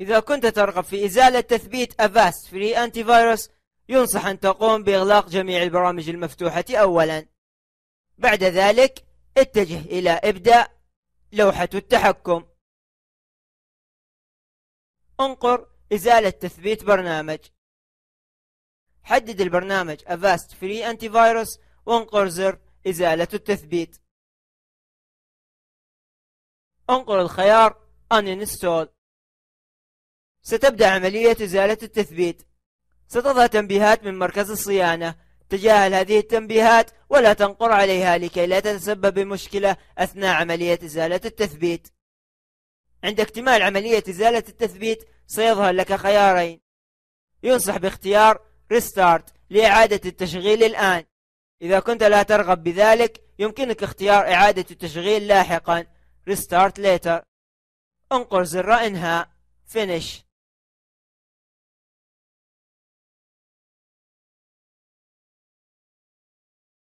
إذا كنت ترغب في إزالة تثبيت Avast Free Antivirus ينصح أن تقوم بإغلاق جميع البرامج المفتوحة أولا. بعد ذلك اتجه إلى إبدأ لوحة التحكم. انقر إزالة تثبيت برنامج. حدد البرنامج Avast Free Antivirus وانقر زر إزالة التثبيت. انقر الخيار Uninstall. ستبدأ عملية إزالة التثبيت. ستظهر تنبيهات من مركز الصيانة. تجاهل هذه التنبيهات ولا تنقر عليها لكي لا تتسبب بمشكلة أثناء عملية إزالة التثبيت. عند اكتمال عملية إزالة التثبيت سيظهر لك خيارين. ينصح باختيار ريستارت لإعادة التشغيل الآن. إذا كنت لا ترغب بذلك يمكنك اختيار إعادة التشغيل لاحقا. ريستارت later انقر زر إنهاء. Finish